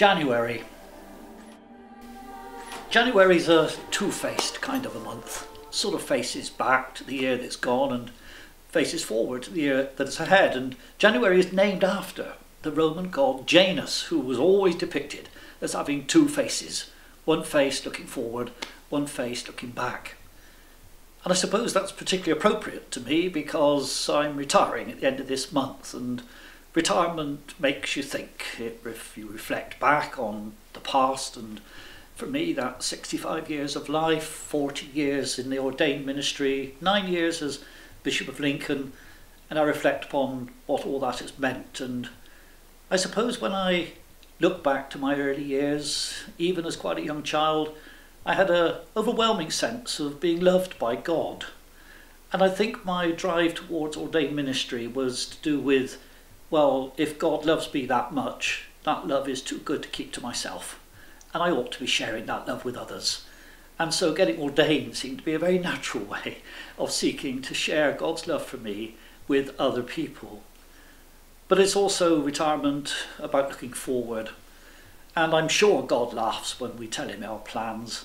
January. January's a two-faced kind of a month. Sort of faces back to the year that's gone and faces forward to the year that is ahead. And January is named after the Roman god Janus, who was always depicted as having two faces. One face looking forward, one face looking back. And I suppose that's particularly appropriate to me because I'm retiring at the end of this month and retirement makes you think. If you reflect back on the past and for me that 65 years of life, 40 years in the ordained ministry, nine years as Bishop of Lincoln and I reflect upon what all that has meant and I suppose when I look back to my early years, even as quite a young child, I had an overwhelming sense of being loved by God. And I think my drive towards ordained ministry was to do with, well, if God loves me that much, that love is too good to keep to myself. And I ought to be sharing that love with others. And so getting ordained seemed to be a very natural way of seeking to share God's love for me with other people. But it's also retirement about looking forward. And I'm sure God laughs when we tell him our plans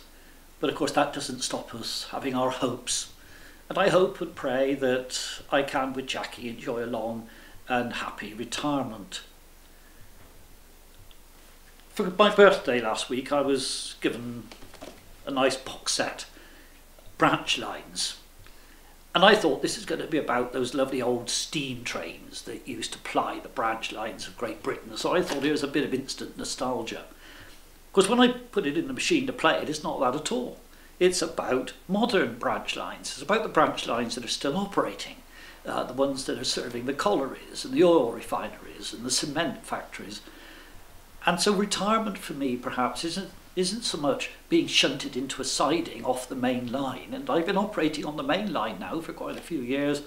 but of course, that doesn't stop us having our hopes. And I hope and pray that I can, with Jackie, enjoy a long and happy retirement. For my birthday last week, I was given a nice box set, branch lines. And I thought this is going to be about those lovely old steam trains that used to ply the branch lines of Great Britain. So I thought it was a bit of instant nostalgia. Because when I put it in the machine to play it, it's not that at all. It's about modern branch lines. It's about the branch lines that are still operating, uh, the ones that are serving the collieries and the oil refineries and the cement factories. And so retirement for me perhaps isn't, isn't so much being shunted into a siding off the main line. And I've been operating on the main line now for quite a few years,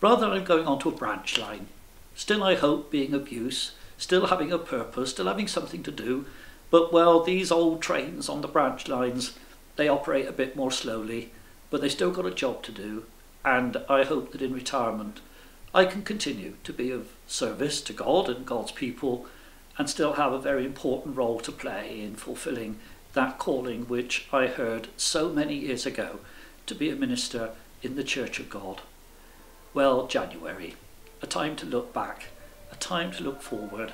rather than going onto a branch line. Still, I hope, being of use, still having a purpose, still having something to do, but well, these old trains on the branch lines, they operate a bit more slowly, but they still got a job to do. And I hope that in retirement, I can continue to be of service to God and God's people and still have a very important role to play in fulfilling that calling which I heard so many years ago to be a minister in the Church of God. Well, January, a time to look back, a time to look forward,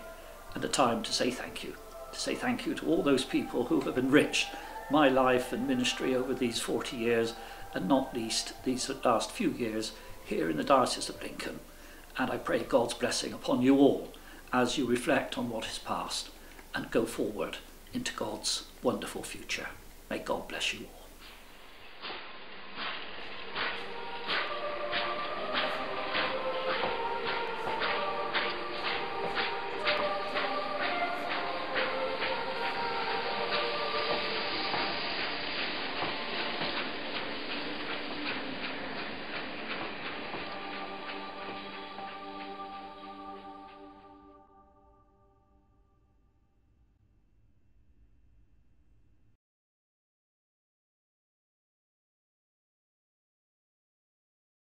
and a time to say thank you to say thank you to all those people who have enriched my life and ministry over these 40 years, and not least these last few years here in the Diocese of Lincoln. And I pray God's blessing upon you all as you reflect on what is past and go forward into God's wonderful future. May God bless you all.